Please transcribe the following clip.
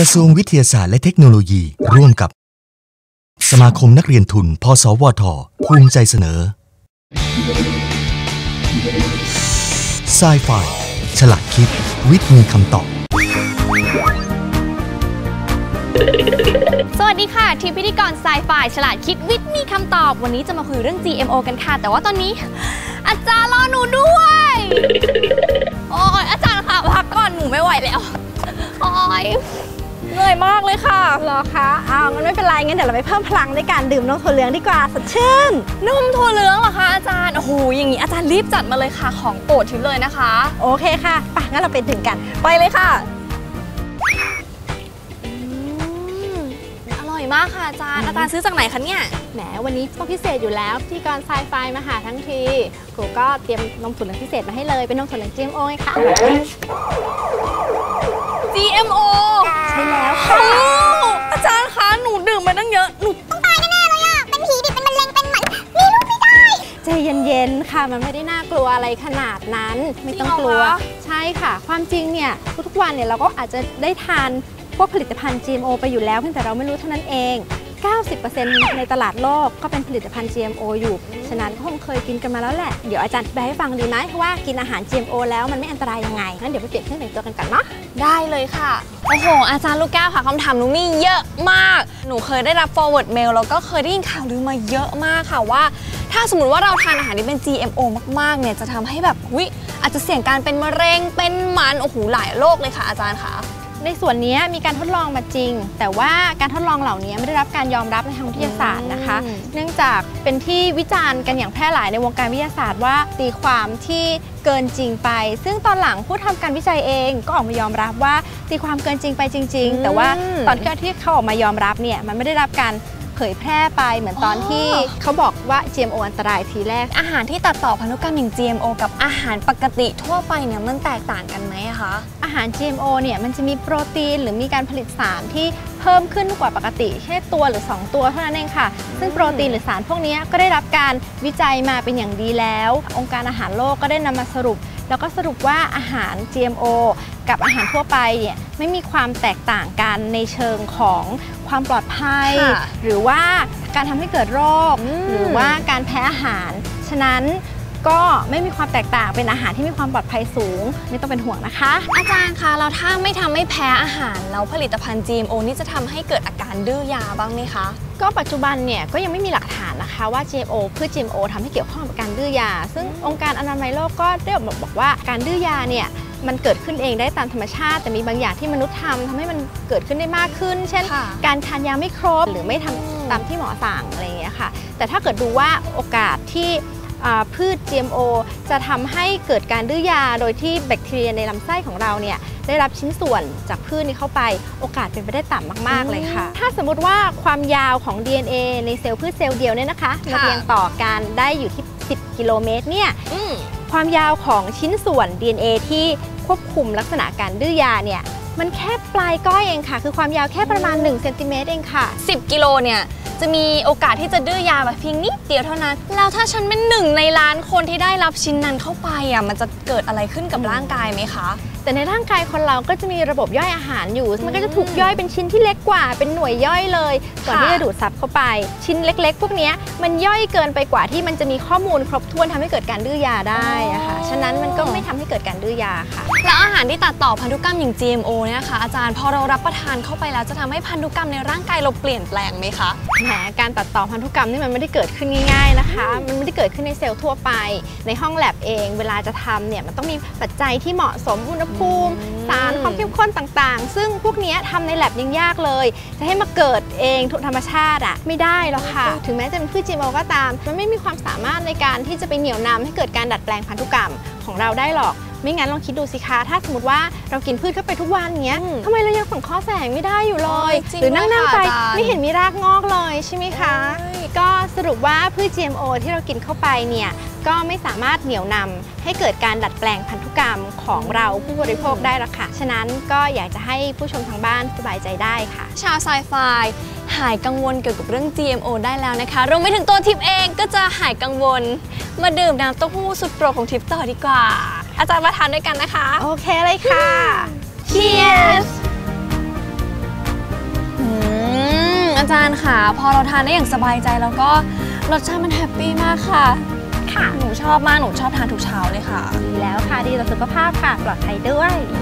ระทรวงวิทยาศาสตร์และเทคโนโลยี ร่วมกับ สมาคมนักเรียนทุน พสวท ภูมิใจเสนอ s ซไฟฉลาดคิด วิทย์มีคำตอบ สวัสดีค่ะ ทีมพิธีกรไซไฟฉลาดคิดวิทย์มีคำตอบ วันนี้จะมาคุยเรื่อง GMO กันค่ะ แต่ว่าตอนนี้ อาจารย์รอหนูด้วย โอ้ยอาจารย์ค่ะพักก่อนหนูไม่ไหวแล้ว โอ้ย เหนื่อยมากเลยค่ะเหรอคะอ้าวงั้นไม่เป็นไรงั้นเดี๋ยวเราไปเพิ่มพลังด้วยการดื่มนมถั่วเหลืองดีกว่าสดชื่นนุ่มถั่วเหลืองเหรอคะอาจารย์โอ้โหอย่างนี้อาจารย์รีบจัดมาเลยค่ะของโปรดทิพย์เลยนะคะ โอเคค่ะไปงั้นเราไปดื่มกัน ไปเลยค่ะอืมอร่อยมากค่ะอาจารย์อาจารย์ซื้อจากไหนคะเนี่ยแหมวันนี้ต้องพิเศษอยู่แล้วพิธีกรไซไฟมาหาทั้งทีครูก็เตรียมนมถั่วเหลืองพิเศษมาให้เลยเป็นนมถั่วเหลือง GMO ไงค่ะ GMO ใช่แล้วโอ้อาจารย์คะหนูดื่มมาตั้งเยอะหนูใจเย็นๆค่ะมันไม่ได้น่ากลัวอะไรขนาดนั้นไม่ต้องกลัว ใช่ค่ะ ความจริงเนี่ยทุกๆวันเนี่ยเราก็อาจจะได้ทานพวกผลิตภัณฑ์ GMO ไปอยู่แล้วเพียงแต่เราไม่รู้เท่านั้นเอง 90%ในตลาดโลกก็เป็นผลิตภัณฑ์ GMO อยู่ ฉะนั้นก็คงเคยกินกันมาแล้วแหละ เดี๋ยวอาจารย์อธิบายให้ฟังดีไหมว่ากินอาหาร GMO แล้วมันไม่อันตรายยังไง งั้นเดี๋ยวไปเปลี่ยนเครื่องแต่งตัวกันก่อนเนาะ ได้เลยค่ะ โอ้โห อาจารย์ลูกแก้วค่ะคำถามหนูมีเยอะมาก หนูเคยได้รับ forward mail แล้วก็เคยได้ยินข่าวลือมาเยอะมากค่ะว่า ถ้าสมมติว่าเราทานอาหารที่เป็น GMO มากๆ เนี่ยจะทำให้แบบวิอาจจะเสี่ยงการเป็นมะเร็ง เป็นมัน โอ้โห หลายโรคเลยค่ะอาจารย์ค่ะ ในส่วนนี้มีการทดลองมาจริง แต่ว่าการทดลองเหล่านี้ไม่ได้รับการยอมรับในทางวิทยาศาสตร์นะคะอืมเนื่องจากเป็นที่วิจารณ์กันอย่างแพร่หลายในวงการวิทยาศาสตร์ว่าตีความที่เกินจริงไป ซึ่งตอนหลังผู้ทำการวิจัยเองก็ออกมายอมรับว่าตีความเกินจริงไปจริง ๆ แต่ว่าตอนที่เขาออกมายอมรับเนี่ยมันไม่ได้รับการเผยแพร่ไปเหมือนตอนที่เขาบอกว่า GMO อันตรายทีแรก อาหารที่ตัดต่อพันธุกรรมอย่าง GMO กับอาหารปกติทั่วไปเนี่ยมันแตกต่างกันไหมอะคะ อาหาร GMO เนี่ยมันจะมีโปรตีนหรือมีการผลิตสารที่เพิ่มขึ้นกว่าปกติแค่ตัวหรือ 2 ตัวเท่านั้นเองค่ะ ซึ่งโปรตีนหรือสารพวกนี้ก็ได้รับการวิจัยมาเป็นอย่างดีแล้ว องค์การอาหารโลกก็ได้นำมาสรุป แล้วก็สรุปว่าอาหาร GMO กับอาหารทั่วไปเนี่ยไม่มีความแตกต่างกันในเชิงของความปลอดภัยค่ะหรือว่าการทำให้เกิดโรคอืมหรือว่าการแพ้อาหาร ฉะนั้นก็ไม่มีความแตกต่างเป็นอาหารที่มีความปลอดภัยสูง ไม่ต้องเป็นห่วงนะคะ อาจารย์คะแล้วถ้าไม่ทำให้แพ้อาหารแล้วผลิตภัณฑ์ GMO นี่จะทำให้เกิดอาการดื้อยาบ้างไหมคะ ก็ปัจจุบันเนี่ยก็ยังไม่มีหลักฐานนะคะว่า GMO พืช GMO ทำให้เกี่ยวข้องกับการดื้อยา ซึ่งองค์การอนามัยโลกก็ได้ออกมาบอกว่าการดื้อยาเนี่ย มันเกิดขึ้นเองได้ตามธรรมชาติ แต่มีบางอย่างที่มนุษย์ทำทำให้มันเกิดขึ้นได้มากขึ้น เช่นค่ะการทานยาไม่ครบหรือไม่ทำอืมตามที่หมอสั่งอะไรอย่างเงี้ยค่ะ แต่ถ้าเกิดดูว่าโอกาสที่อ่าพืช GMO จะทำให้เกิดการดื้อยาโดยที่แบคทีเรียในลำไส้ของเราเนี่ยได้รับชิ้นส่วนจากพืชนี้เข้าไปโอกาสเป็นไปได้ต่ำมาก ๆ เลยค่ะ ถ้าสมมุติว่าความยาวของ DNA ในเซลล์พืชเซลล์เดียวเนี่ยนะคะมาเรียงต่อกันได้อยู่ที่ 10 กิโลเมตรเนี่ยอืม ความยาวของชิ้นส่วน DNA ที่ควบคุมลักษณะการดื้อยาเนี่ยมันแค่ปลายก้อยเองค่ะ คือความยาวแค่ประมาณ1เซนติเมตรเองค่ะ 10 กิโลเนี่ยจะมีโอกาสที่จะดื้อยาแบบเพียงนิดเดียวเท่านั้น แล้วถ้าฉันเป็นหนึ่งในล้านคนที่ได้รับชิ้นนั้นเข้าไปอะมันจะเกิดอะไรขึ้นกับร่างกายไหมคะแต่ในร่างกายคนเราก็จะมีระบบย่อยอาหารอยู่ มันก็จะถูกย่อยเป็นชิ้นที่เล็กกว่า เป็นหน่วยย่อยเลย ก่อนค่ะที่จะดูดซับเข้าไป ชิ้นเล็ก ๆ พวกเนี้ยมันย่อยเกินไปกว่าที่มันจะมีข้อมูลครบถ้วนทำให้เกิดการดื้อยาได้อะค่ะ ฉะนั้นมันก็ไม่ทำให้เกิดการดื้อยาค่ะ แล้วอาหารที่ตัดต่อพันธุกรรมอย่าง GMO เนี่ยค่ะอาจารย์พอเรารับประทานเข้าไปแล้วจะทำให้พันธุกรรมในร่างกายเราเปลี่ยนแปลงไหมคะแหมการตัดต่อพันธุกรรมนี่มันไม่ได้เกิดขึ้นง่ายๆนะคะ มันไม่ได้เกิดขึ้นในเซลล์ทั่วไป ในห้องแลบเอง เวลาจะทำเนี่ยมันต้องมีปัจจัยที่เหมาะสมอุณหภูมิอืมสารความเข้มข้นต่างๆ ซึ่งพวกเนี้ยทำในแลบยังยากเลย จะให้มาเกิดเองทุกธรรมชาติอะไม่ได้หรอกค่ะ ถึงแม้จะเป็นพืช GMO ก็ตาม มันไม่มีความสามารถในการที่จะไปเหนี่ยวนำให้เกิดการดัดแปลงพันธุกรรมของเราได้หรอกไม่งั้นลองคิดดูสิคะ ถ้าสมมติว่าเรากินพืชเข้าไปทุกวันเงี้ยอืมทำไมเรายังสังเคราะห์แสงไม่ได้อยู่เลยโอ้ยจริงหรือนั่งด้วยนั่งค่ะไปอาจารย์ไม่เห็นมีรากงอกเลยใช่ไหมคะโอ้ยก็สรุปว่าพืช GMO ที่เรากินเข้าไปเนี่ย ก็ไม่สามารถเหนี่ยวนำให้เกิดการดัดแปลงพันธุกรรมของเราผู้บริโภคได้หรอกค่ะ ฉะนั้นก็อยากจะให้ผู้ชมทางบ้านสบายใจได้ค่ะ ชาวไซไฟหายกังวลเกี่ยวกับเรื่อง GMO ได้แล้วนะคะรวมไปถึงตัวทิพย์เองก็จะหายกังวล มาดื่มน้ำเต้าหู้สุดโปรดของทิพย์ต่อดีกว่า อาจารย์มาทานด้วยกันนะคะ โอเคเลยค่ะ Cheers จารย์ค่ะ พอเราทานได้อย่างสบายใจแล้วก็รสชาติมัน happy มากค่ะ ค่ะ หนูชอบมาก หนูชอบทานทุกเช้าเลยค่ะ ดีแล้วค่ะ ดีต่อสุขภาพค่ะ ปลอดภัยด้วยอื